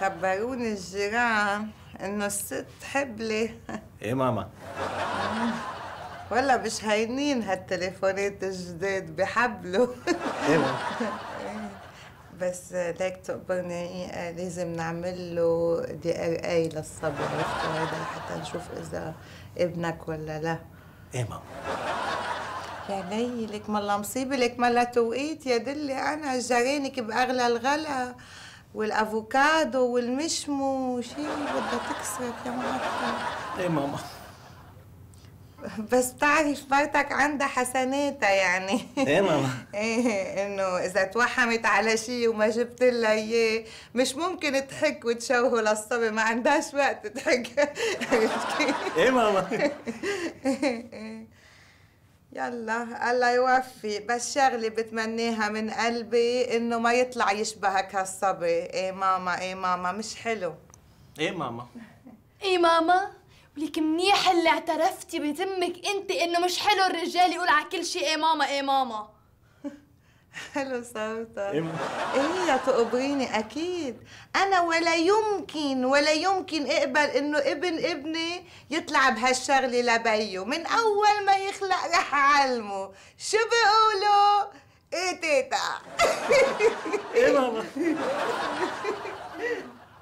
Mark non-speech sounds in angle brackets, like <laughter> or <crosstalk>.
خبروني الجيران إنه الست حبلة <laughs> إيه ماما؟ ولا مش هينين هالتليفونات الجداد بحبلوا <laughs> إيه ماما؟ بس ليك تقبرني لازم نعمل له دي ار اي للصبي عرفتوا هذا لحتى نشوف إذا ابنك ولا لا. إيه ماما؟ يا لي لك ملا مصيبة لك ملا توقيت يا دلي. أنا جرانك باغلى الغلا. والأفوكادو والمشمو شي بدها تكسرك يا معطل إيه ماما؟ بس بتعرف مرتك عندها حسناتها يعني. إيه ماما؟ <laughs> إيه إنه إذا توحمت على شيء وما جبت لها إياه مش ممكن تحك وتشوه للصبي ما عندهاش وقت تحك؟ إيه ماما؟ <laughs> يلا الله يوفي. بس شغلة بتمنيها من قلبي إنه ما يطلع يشبهك هالصبي. إيه ماما إيه ماما مش حلو. إيه ماما؟ إيه ماما؟ وليك منيح اللي اعترفتي بتمك أنت إنه مش حلو الرجال يقول على كل شيء. إيه ماما إيه ماما؟ <laughs> حلو صوتك إيه؟ يا تقبريني؟ أكيد. أنا ولا يمكن ولا يمكن أقبل إنه ابن ابني يطلع بهالشغلة لبيه من أول ما يخلق رح أعلمه. شو بيقولوا؟ إيه تيتا. إيه ماما؟ <laughs>